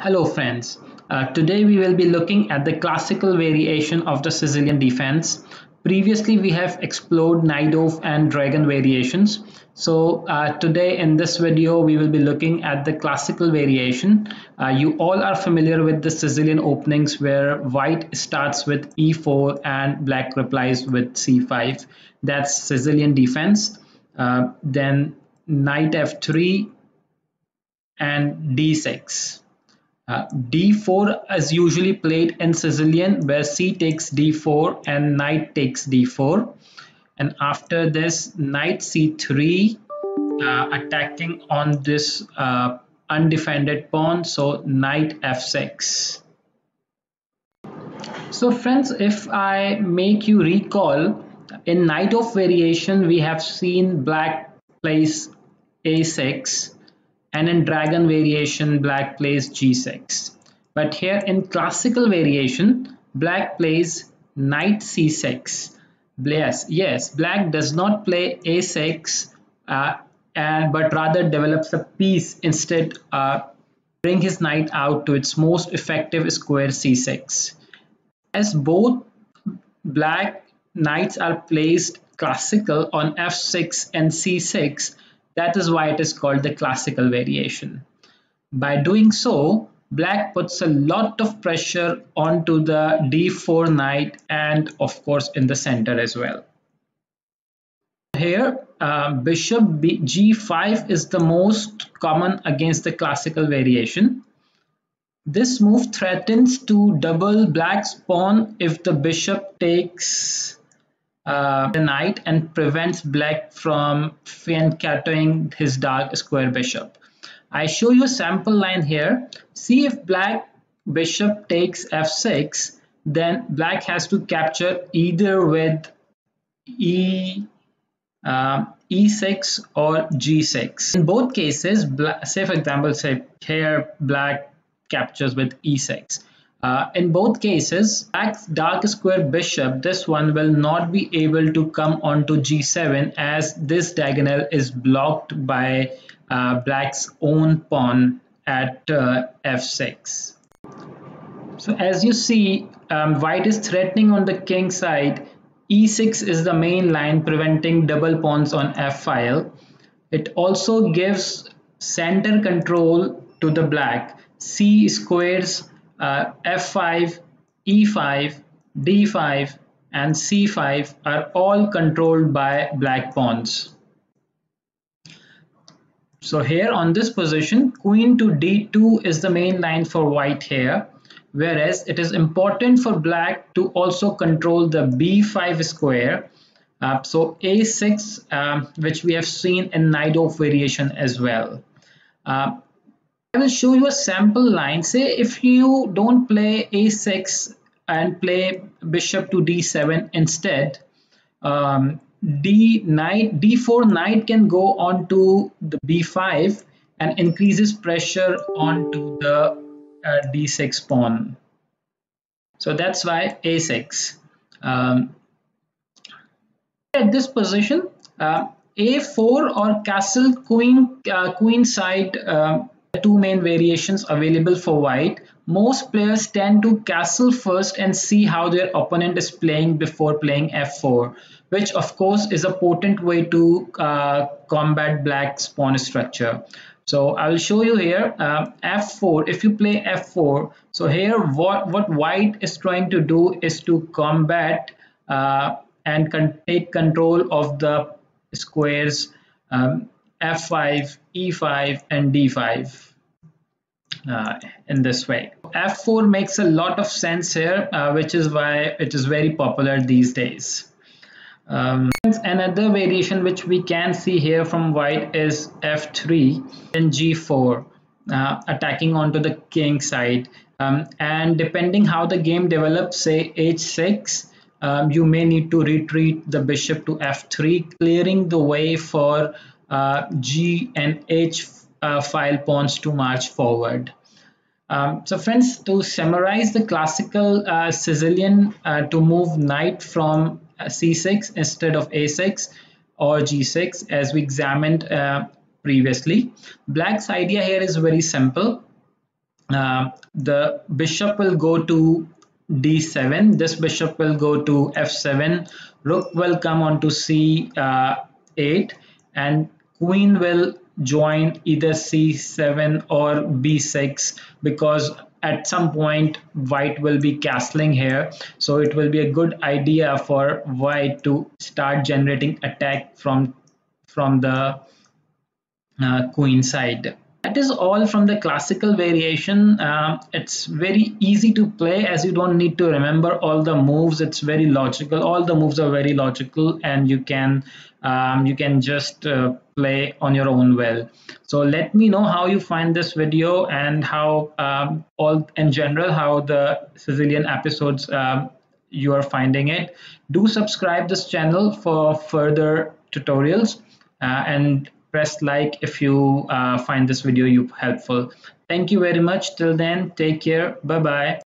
Hello friends, uh, today we will be looking at the classical variation of the Sicilian defense. Previously we have explored Najdorf and Dragon variations. So uh, today in this video we will be looking at the classical variation. Uh, you all are familiar with the Sicilian openings where white starts with e4 and black replies with c5. That's Sicilian defense. Uh, then knight f3 and d6 uh, d4 is usually played in Sicilian where c takes d4 and knight takes d4 and after this knight c3 uh, attacking on this uh, undefended pawn so knight f6 so friends if I make you recall in Najdorf variation we have seen black plays a6 and in dragon variation black plays g6 but here in classical variation black plays knight c6 yes yes black does not play a6 uh, and but rather develops a piece instead uh, bring his knight out to its most effective square c6 as both black knights are placed classical on f6 and c6 that is why it is called the classical variation. By doing so, black puts a lot of pressure onto the d4 knight and of course in the center as well. Here, uh, bishop B g5 is the most common against the classical variation. This move threatens to double black's pawn if the bishop takes uh, the knight and prevents black from fianchettoing his dark square bishop. I show you a sample line here. See if black bishop takes f6, then black has to capture either with e uh, e6 or g6. In both cases, black, say for example, say here black captures with e6. Uh, in both cases, black's dark square bishop, this one will not be able to come onto g7 as this diagonal is blocked by uh, black's own pawn at uh, f6. So as you see, um, white is threatening on the king side. e6 is the main line preventing double pawns on f file. It also gives center control to the black. c squares uh, f5, e5, d5 and c5 are all controlled by black pawns. So here on this position, queen to d2 is the main line for white here, whereas it is important for black to also control the b5 square. Uh, so a6, um, which we have seen in Najdorf variation as well. Uh, I will show you a sample line. Say if you don't play a6 and play bishop to d7 instead, um, d knight d4 knight can go on to the b5 and increases pressure onto the uh, d6 pawn. So that's why a6. Um, at this position, uh, a4 or castle queen uh, queen side two main variations available for white. Most players tend to castle first and see how their opponent is playing before playing f4, which of course is a potent way to uh, combat black's pawn structure. So I will show you here uh, f4. If you play f4, so here what, what white is trying to do is to combat uh, and take control of the squares um, f5, e5 and d5 uh, in this way. F4 makes a lot of sense here, uh, which is why it is very popular these days. Um, another variation which we can see here from white is F3 and G4 uh, attacking onto the king side um, and depending how the game develops say H6 um, you may need to retreat the bishop to F3 clearing the way for G and H uh, file pawns to march forward. Um, so friends, to summarize the classical uh, Sicilian uh, to move knight from uh, c6 instead of a6 or g6 as we examined uh, previously. Black's idea here is very simple. uh, the bishop will go to d7 this bishop will go to f7 rook will come on to c8 uh, and queen will join either c7 or b6 because at some point white will be castling here. So it will be a good idea for white to start generating attack from from the uh, queen side that is all from the classical variation. Uh, it's very easy to play as you don't need to remember all the moves. It's very logical. All the moves are very logical and you can um, you can just uh, play on your own well. So let me know how you find this video and how um, all in general how the sicilian episodes um, you are finding it. Do subscribe this channel for further tutorials. Uh, and press like if you uh, find this video helpful. Thank you very much. Till then take care. Bye bye